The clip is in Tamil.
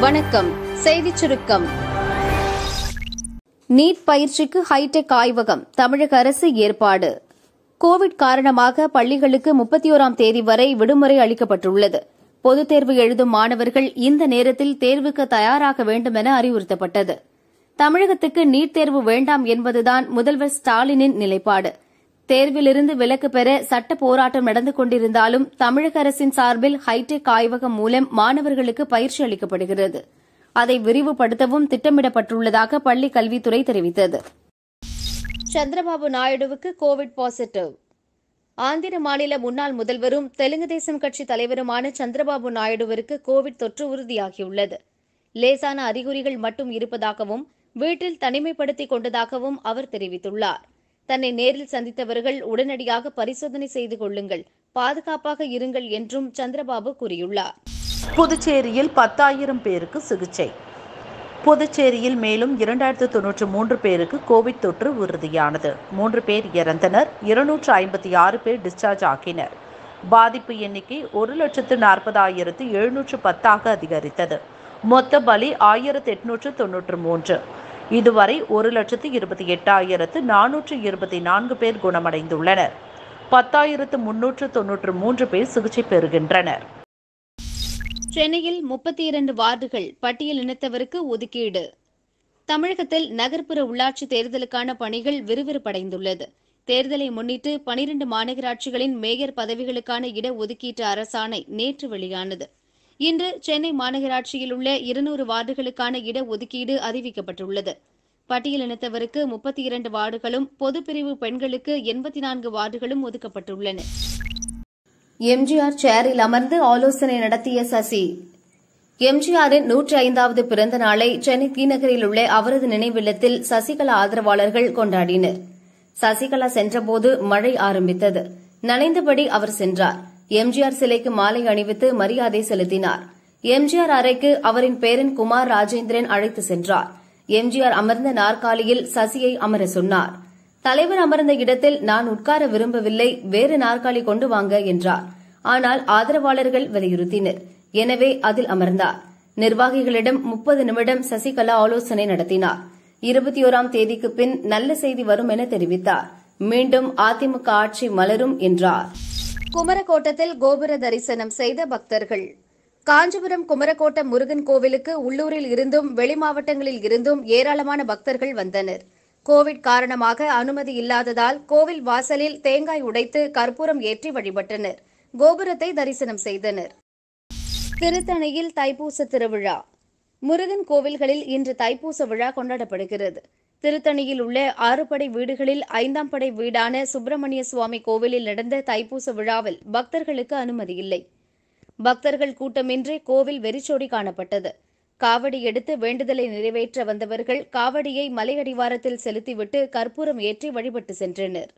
வணக்கம். செய்தி சுருக்கம். நீட் பயிற்சிக்கு ஹைடெக் ஆய்வகம் தமிழக அரசு ஏற்பாடு. கோவிட் காரணமாக பள்ளிகளுக்கு முப்பத்தி ஓராம் தேதி வரை விடுமுறை அளிக்கப்பட்டுள்ளது. பொதுத் தேர்வு எழுதும் மாணவர்கள் இந்த நேரத்தில் தேர்வுக்கு தயாராக வேண்டும் என அறிவுறுத்தப்பட்டது. தமிழகத்துக்கு நீட் தேர்வு வேண்டாம் என்பதுதான் முதல்வர் ஸ்டாலினின் நிலைப்பாடு. தேர்விலிருந்து விலக்கு பெற சட்ட போராட்டம் நடந்து கொண்டிருந்தாலும் தமிழக அரசின் சார்பில் ஹைடெக் ஆய்வகம் மூலம் மாணவர்களுக்கு பயிற்சி அளிக்கப்படுகிறது. அதை விரிவுபடுத்தவும் திட்டமிடப்பட்டுள்ளதாக பள்ளிக் கல்வித்துறை தெரிவித்தது. சந்திரபாபு நாயுடுவுக்கு கோவிட் பாசிட்டிவ். ஆந்திர மாநில முன்னாள் முதல்வரும் தெலுங்கு தேசம் கட்சி தலைவருமான சந்திரபாபு நாயுடுவிற்கு கோவிட் தொற்று உறுதியாகியுள்ளது. லேசான அறிகுறிகள் மட்டும் இருப்பதாகவும் வீட்டில் தனிமைப்படுத்திக் கொண்டதாகவும் அவர் தெரிவித்துள்ளார். தன்னை நேரில் சந்தித்தவர்கள் உடனடியாக பரிசோதனை செய்து கொள்ளுங்கள். பாதுகாப்பாக இருங்கள் என்றும் சந்திரபாபு கூறியுள்ளார். புதுச்சேரியில் பத்தாயிரம் பேருக்கு சிகிச்சை. புதுச்சேரியில் மேலும் இரண்டாயிரத்து தொன்னூற்று மூன்று பேருக்கு கோவிட் தொற்று உறுதியானது. மூன்று பேர் இறந்தனர் இருநூற்று ஐம்பத்தி ஆறு பேர் டிஸ்சார்ஜ் ஆக்கினர். பாதிப்பு எண்ணிக்கை ஒரு லட்சத்து நாற்பதாயிரத்து எழுநூற்று பத்தாக அதிகரித்தது. மொத்த பலி ஆயிரத்து எட்நூற்று தொன்னூற்று மூன்று. இதுவரை ஒரு லட்சத்து இருபத்தி எட்டாயிரத்து நானூற்று இருபத்தி நான்கு பேர் குணமடைந்துள்ளனர். பத்தாயிரத்து முன்னூற்று தொன்னூற்று மூன்று பேர் சிகிச்சை பெறுகின்றனர். சென்னையில் முப்பத்தி இரண்டு வார்டுகள் பட்டியல் இனத்தவருக்கு ஒதுக்கீடு. தமிழகத்தில் நகர்ப்புற உள்ளாட்சி தேர்தலுக்கான பணிகள் விறுவிறுப்படைந்துள்ளது. தேர்தலை முன்னிட்டு பனிரண்டு மாநகராட்சிகளின் மேயர் பதவிகளுக்கான இடஒதுக்கீட்டு அரசாணை நேற்று வெளியானது. இன்று சென்னை மாநகராட்சியில் உள்ள இருநூறு வார்டுகளுக்கான இடஒதுக்கீடு அறிவிக்கப்பட்டுள்ளது. பட்டியலினத்தவருக்கு முப்பத்தி இரண்டு வார்டுகளும் பொதுப்பிரிவு பெண்களுக்கு எண்பத்தி நான்கு வார்டுகளும் ஒதுக்கப்பட்டுள்ளன. எம்ஜிஆர் சேரில் அமர்ந்து ஆலோசனை நடத்திய சசி எம்ஜிஆரின் நூற்றி ஐந்தாவது பிறந்த நாளை சென்னை தீநகரில் உள்ள அவரது நினைவில்லத்தில் சசிகலா ஆதரவாளர்கள் கொண்டாடினர். சசிகலா சென்றபோது மழை ஆரம்பித்தது. நனைந்தபடி அவர் சென்றார். எம்ஜிஆர் சிலைக்கு மாலை அணிவித்து மரியாதை செலுத்தினார். எம்ஜிஆர் அறைக்கு அவரின் பேரன் குமார் ராஜேந்திரன் அழைத்து சென்றார். எம்ஜிஆர் அமர்ந்த நாற்காலியில் சசியை அமர சொன்னார். தலைவர் அமர்ந்த இடத்தில் நான் உட்கார விரும்பவில்லை வேறு நாற்காலி கொண்டு வாங்க என்றார். ஆனால் ஆதரவாளர்கள் வலியுறுத்தினர். எனவே அதில் அமர்ந்தார். நிர்வாகிகளிடம் முப்பது நிமிடம் சசிகலா ஆலோசனை நடத்தினார். இருபத்தி ஓராம் தேதிக்கு பின் நல்ல செய்தி வரும் என தெரிவித்தார். மீண்டும் அதிமுக ஆட்சி மலரும் என்றார். குமரகோட்டத்தில் கோபுர தரிசனம் செய்த பக்தர்கள். காஞ்சிபுரம் குமரகோட்டம் முருகன் கோவிலுக்கு உள்ளூரில் இருந்தும் வெளிமாவட்டங்களில் இருந்தும் ஏராளமான பக்தர்கள் வந்தனர். கோவிட் காரணமாக அனுமதி இல்லாததால் கோவில் வாசலில் தேங்காய் உடைத்து கற்பூரம் ஏற்றி வழிபட்டனர். கோபுரத்தை தரிசனம் செய்தனர். திருத்தணியில் தைப்பூச திருவிழா. முருகன் கோவில்களில் இன்று தைப்பூச விழா கொண்டாடப்படுகிறது. திருத்தணியில் உள்ள ஆறு படை வீடுகளில் ஐந்தாம் படை வீடான சுப்பிரமணிய சுவாமி கோவிலில் நடந்த தைப்பூச விழாவில் பக்தர்களுக்கு அனுமதி இல்லை. பக்தர்கள் கூட்டமின்றி கோவில் வெறிச்சோடி காணப்பட்டது. காவடி எடுத்து வேண்டுதலை நிறைவேற்ற வந்தவர்கள் காவடியை மலையடிவாரத்தில் செலுத்திவிட்டு கற்பூரம் ஏற்றி வழிபட்டு சென்றனர்.